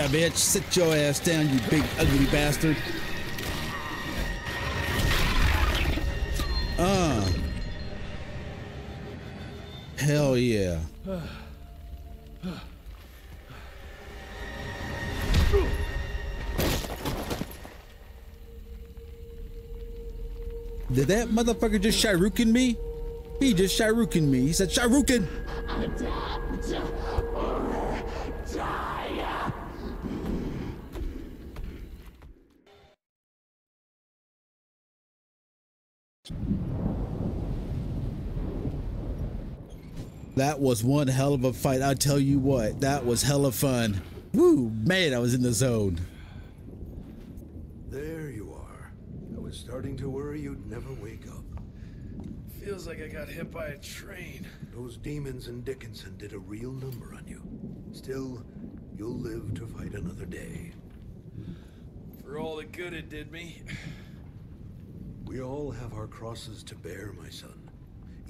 Yeah, bitch. Sit your ass down, you big ugly bastard. Uh. Hell yeah. Did that motherfucker just Shuriken me? He just Shuriken me. He said Shuriken. That was one hell of a fight. I tell you what, that was hella fun. Woo, man, I was in the zone. There you are. I was starting to worry you'd never wake up. Feels like I got hit by a train. Those demons in Dickinson did a real number on you. Still, you'll live to fight another day. For all the good it did me. We all have our crosses to bear, my son.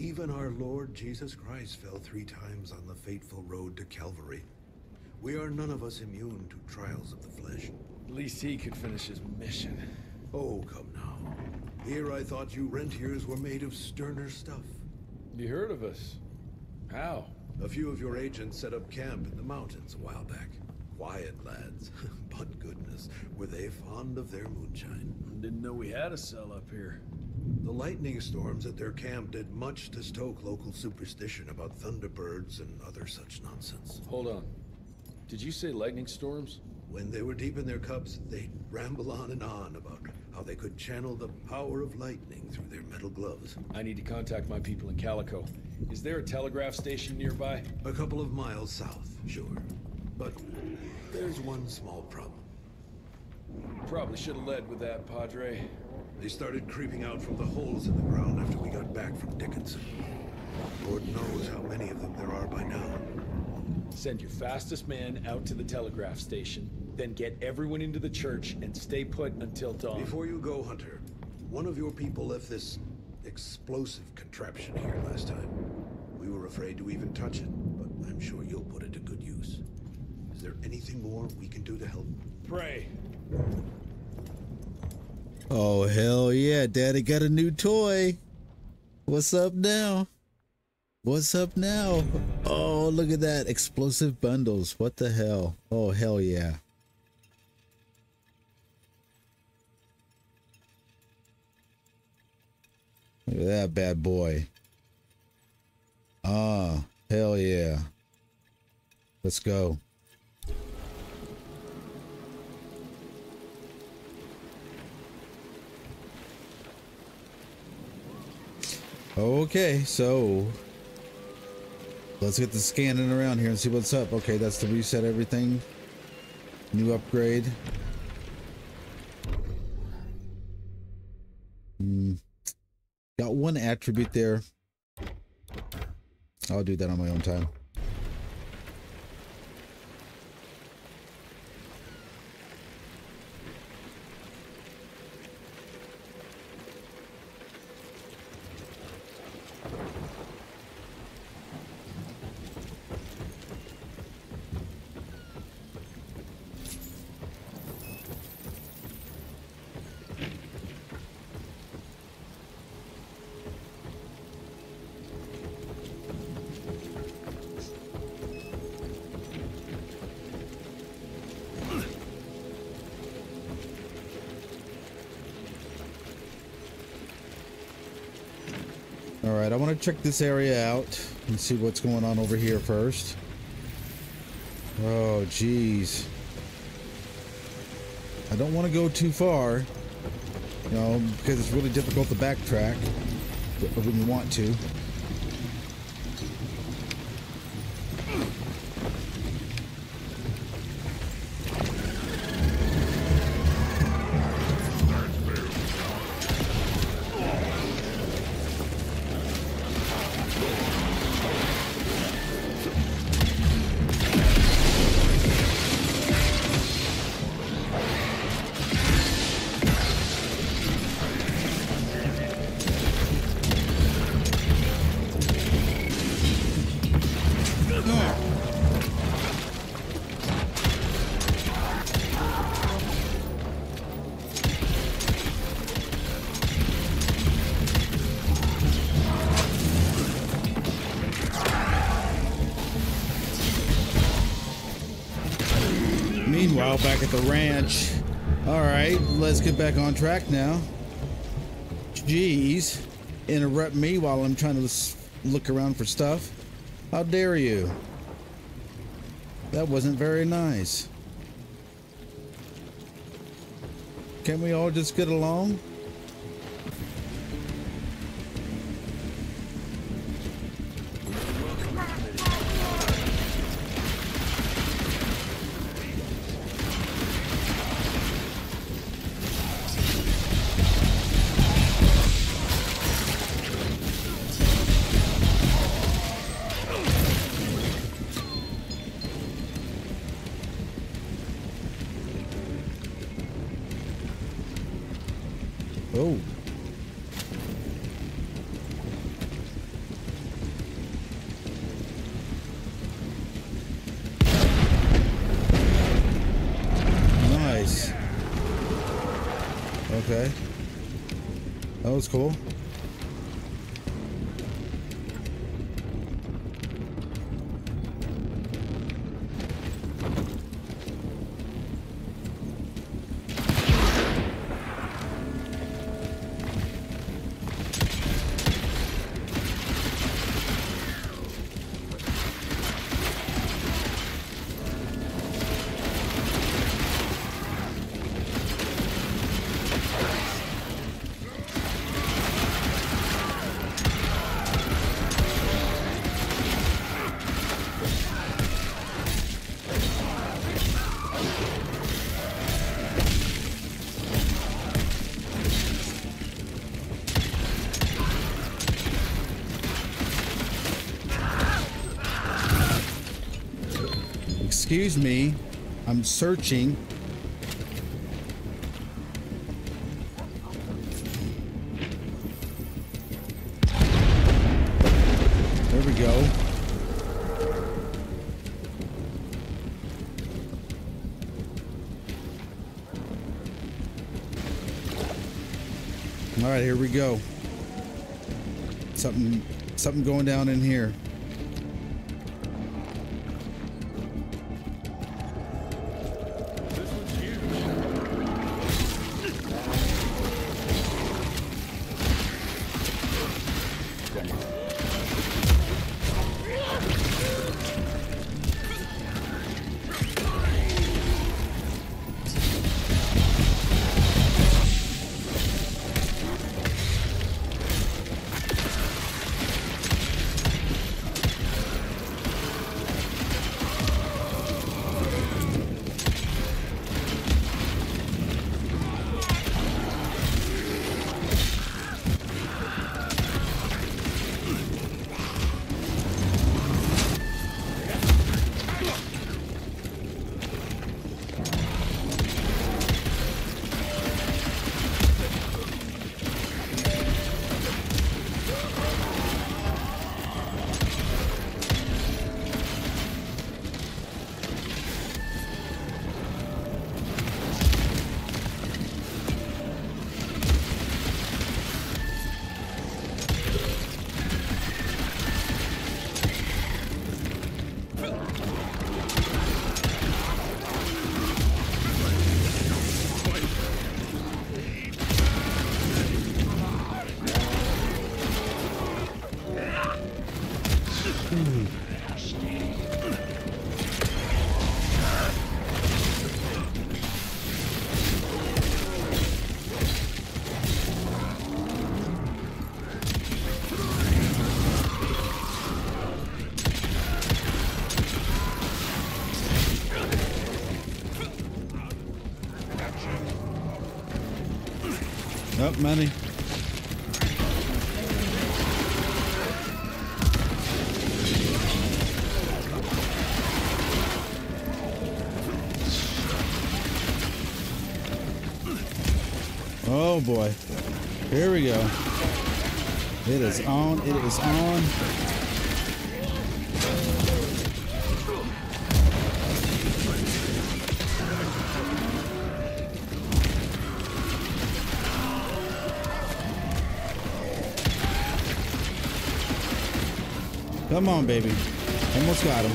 Even our Lord Jesus Christ fell three times on the fateful road to Calvary. We are none of us immune to trials of the flesh. At least he could finish his mission. Oh, come now. Here I thought you rentiers were made of sterner stuff. You heard of us? How? A few of your agents set up camp in the mountains a while back. Quiet lads, but goodness, were they fond of their moonshine. Didn't know we had a cell up here. The lightning storms at their camp did much to stoke local superstition about thunderbirds and other such nonsense. Hold on. Did you say lightning storms? When they were deep in their cups, they'd ramble on and on about how they could channel the power of lightning through their metal gloves. I need to contact my people in Calico. Is there a telegraph station nearby? A couple of miles south, sure. But there's one small problem. Probably should have led with that, Padre. They started creeping out from the holes in the ground after we got back from Dickinson. Lord knows how many of them there are by now. Send your fastest man out to the telegraph station, then get everyone into the church and stay put until dawn. Before you go, Hunter, one of your people left this explosive contraption here last time. We were afraid to even touch it, but I'm sure you'll put it to good use. Is there anything more we can do to help? Pray. Oh, hell yeah. Daddy got a new toy. What's up now? What's up now? Oh, look at that. Explosive bundles. What the hell? Oh, hell yeah. Look at that bad boy. Ah, hell yeah. Let's go. Okay, so let's get the scanning around here and see what's up. Okay, that's to reset everything. New upgrade. Hmm. Got one attribute there. I'll do that on my own time. All right, I want to check this area out and see what's going on over here first. Oh, geez. I don't want to go too far, you know, because it's really difficult to backtrack when you want to. While back at the ranch. All right, let's get back on track now. Jeez, interrupt me while I'm trying to look around for stuff. How dare you? That wasn't very nice. Can we all just get along? Okay. That was cool. Excuse me. I'm searching. There we go. All right, here we go. Something something going down in here. Oh boy. Here we go. It is on. It is on. Come on, baby. Almost got him.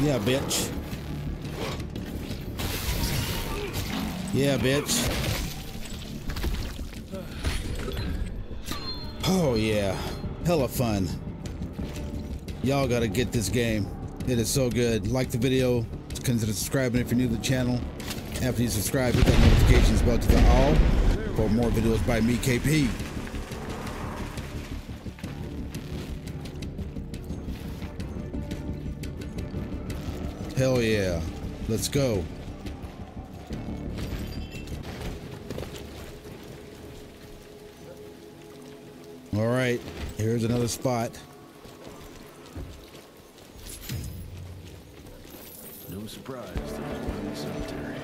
Yeah, bitch. Yeah, bitch. Oh, yeah. Hella fun. Y'all gotta get this game. It is so good. Like the video, Consider subscribing if you're new to the channel. After you subscribe, hit that notifications bell to the all for more videos by me, KP. Hell yeah. Let's go. All right, here's another spot. No surprise, there's one in the cemetery.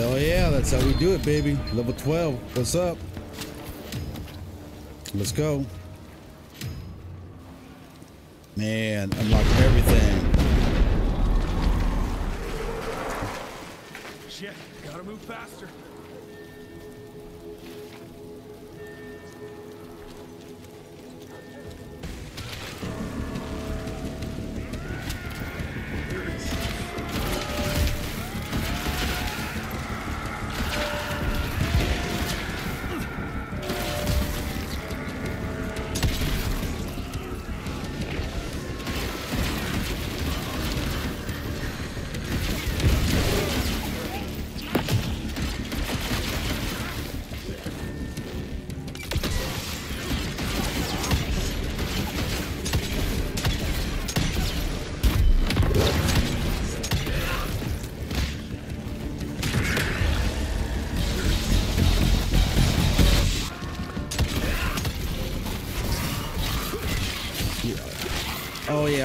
Hell yeah, that's how we do it, baby. Level 12. What's up? Let's go. Man, unlock everything. Shit, gotta move faster.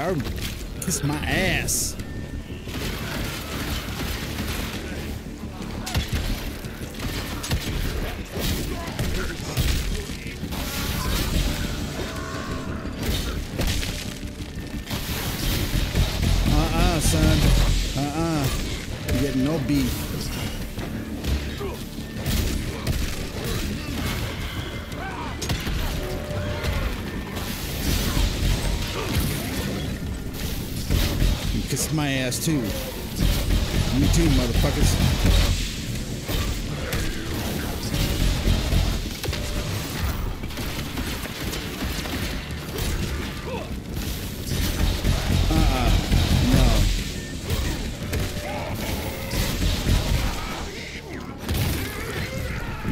Yeah, kiss my ass. Uh-uh, son. Uh-uh. You getting no beef. My ass too. You too, motherfuckers. Uh-uh.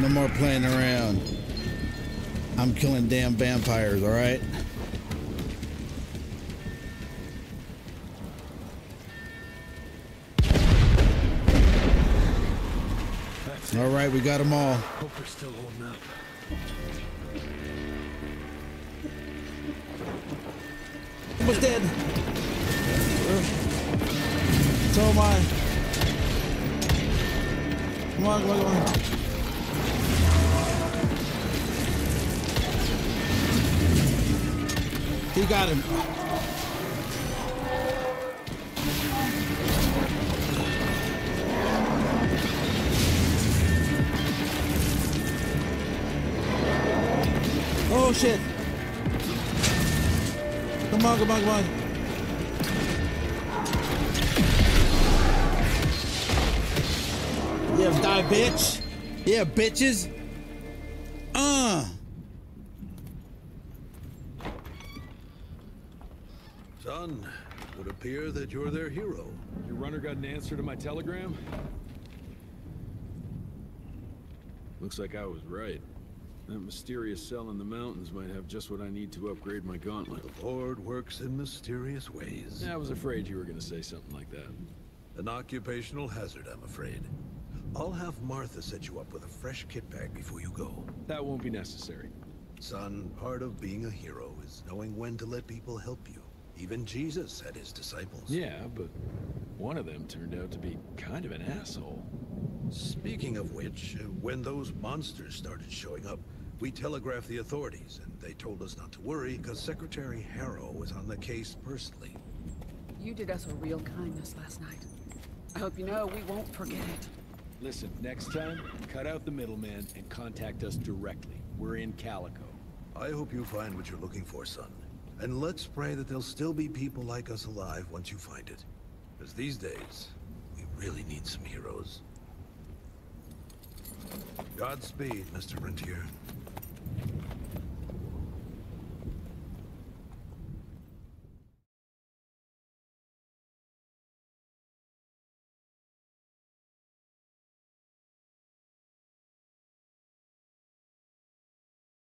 No. No more playing around. I'm killing damn vampires, All right, we got them all. Hope they're still holding up. Almost dead. So am I. Come on, come on, come on. He got him. Oh shit. Come on, come on, come on. Yeah, die, bitch. Yeah, bitches. Uh. Son, would appear that you're their hero. Your runner got an answer to my telegram? Looks like I was right. That mysterious cell in the mountains might have just what I need to upgrade my gauntlet. The Lord works in mysterious ways. I was afraid you were gonna say something like that. An occupational hazard, I'm afraid. I'll have Martha set you up with a fresh kit bag before you go. That won't be necessary. Son, part of being a hero is knowing when to let people help you. Even Jesus had his disciples. Yeah, but one of them turned out to be kind of an asshole. Speaking of which, when those monsters started showing up, we telegraphed the authorities, and they told us not to worry because Secretary Harrow was on the case personally. You did us a real kindness last night. I hope you know we won't forget it. Listen, next time, cut out the middleman and contact us directly. We're in Calico. I hope you find what you're looking for, son. And let's pray that there'll still be people like us alive once you find it. Because these days, we really need some heroes. Godspeed, Mr. Rentier.